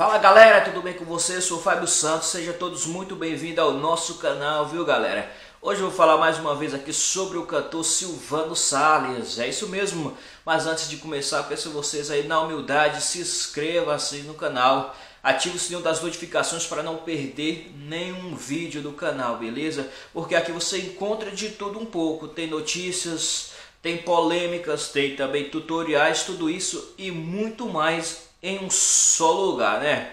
Fala galera, tudo bem com vocês? Eu sou o Fábio Santos, sejam todos muito bem-vindos ao nosso canal, viu galera? Hoje eu vou falar mais uma vez aqui sobre o cantor Silvano Salles, é isso mesmo. Mas antes de começar, peço a vocês aí na humildade, se inscreva assim no canal, ative o sininho das notificações para não perder nenhum vídeo do canal, beleza? Porque aqui você encontra de tudo um pouco, tem notícias, tem polêmicas, tem também tutoriais, tudo isso e muito mais em um só lugar, né?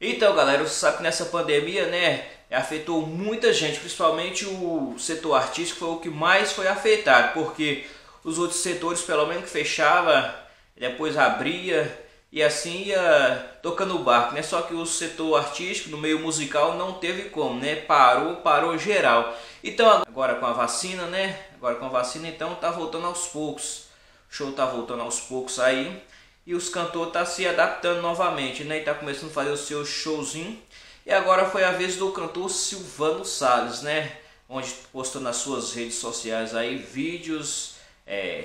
Então, galera, você sabe que nessa pandemia, né, afetou muita gente, principalmente o setor artístico foi o que mais foi afetado, porque os outros setores, pelo menos que fechava, depois abria e assim ia tocando o barco, né? Só que o setor artístico, no meio musical, não teve como, né? Parou, parou geral. Então, agora com a vacina, né? Agora com a vacina, então tá voltando aos poucos. O show tá voltando aos poucos aí e os cantores tá se adaptando novamente, né? E tá começando a fazer o seu showzinho. E agora foi a vez do cantor Silvano Salles, né? Onde postou nas suas redes sociais aí vídeos é,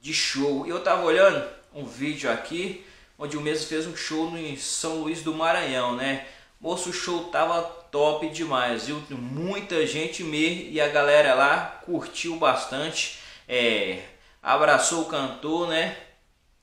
de show. E eu tava olhando um vídeo aqui, onde o mesmo fez um show em São Luís do Maranhão, né? Moço, o show tava top demais, viu? Muita gente mesmo e a galera lá curtiu bastante, é, abraçou o cantor, né?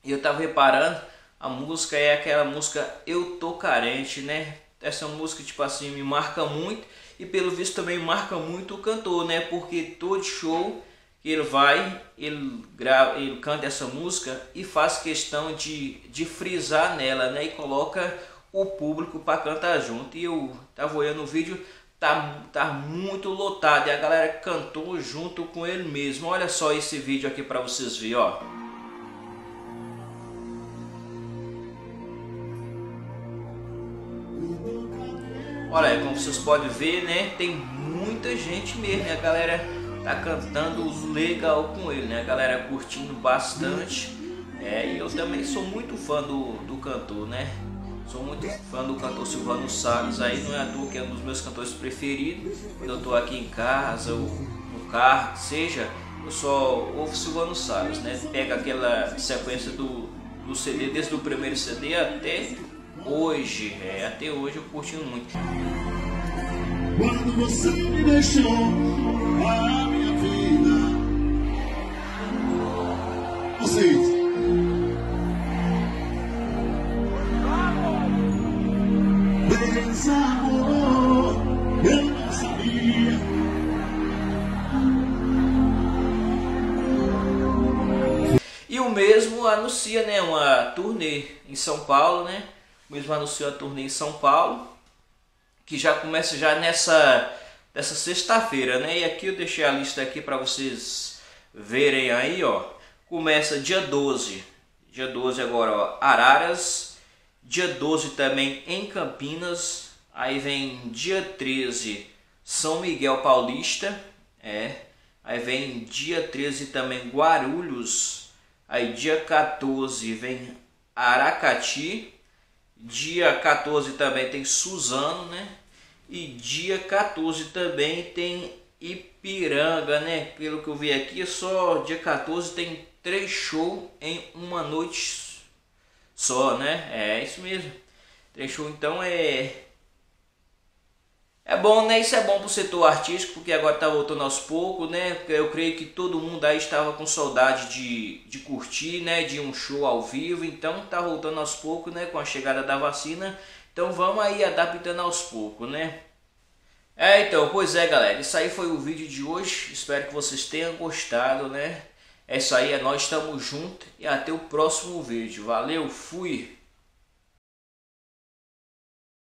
E eu tava reparando, a música é aquela música Eu Tô Carente, né? Essa música, tipo assim, me marca muito e pelo visto também marca muito o cantor, né? Porque todo show que ele vai, ele, grava, ele canta essa música e faz questão de, de frisar nela, né? E coloca o público para cantar junto. E eu tava olhando o vídeo, tá, tá muito lotado e a galera cantou junto com ele mesmo. Olha só esse vídeo aqui para vocês verem, ó. Olha, como vocês podem ver, né? Tem muita gente mesmo, né? A galera tá cantando legal com ele, né? A galera curtindo bastante. É, e eu também sou muito fã do, do cantor, né? Sou muito fã do cantor Silvano Salles, aí não é à toa que é um dos meus cantores preferidos. Quando eu tô aqui em casa ou no carro, seja, eu só ouvo Silvano Salles, né? Pega aquela sequência do, do CD, desde o primeiro CD até hoje, é, até hoje eu curti muito. Quando você me deixou a minha vida, vocês. Desamor, eu não sabia. E o mesmo anuncia né, uma turnê em São Paulo, né? Mesmo anunciou a turnê em São Paulo, que já começa já nessa, nessa sexta-feira, né? E aqui eu deixei a lista aqui para vocês verem aí, ó. Começa dia 12, dia 12 agora, ó, Araras, dia 12 também em Campinas, aí vem dia 13 São Miguel Paulista, é. Aí vem dia 13 também Guarulhos, aí dia 14 vem Aracati, Dia 14 também tem Suzano, né? E dia 14 também tem Ipiranga, né? Pelo que eu vi aqui, só dia 14 tem três shows em uma noite só, né? É isso mesmo. Três shows, então é é bom, né? Isso é bom para o setor artístico, porque agora está voltando aos poucos, né? Eu creio que todo mundo aí estava com saudade de, de curtir, né? De um show ao vivo, então está voltando aos poucos, né? Com a chegada da vacina. Então vamos aí adaptando aos poucos, né? É, então, pois é, galera. Isso aí foi o vídeo de hoje. Espero que vocês tenham gostado, né? É isso aí, é nós estamos juntos e até o próximo vídeo. Valeu, fui!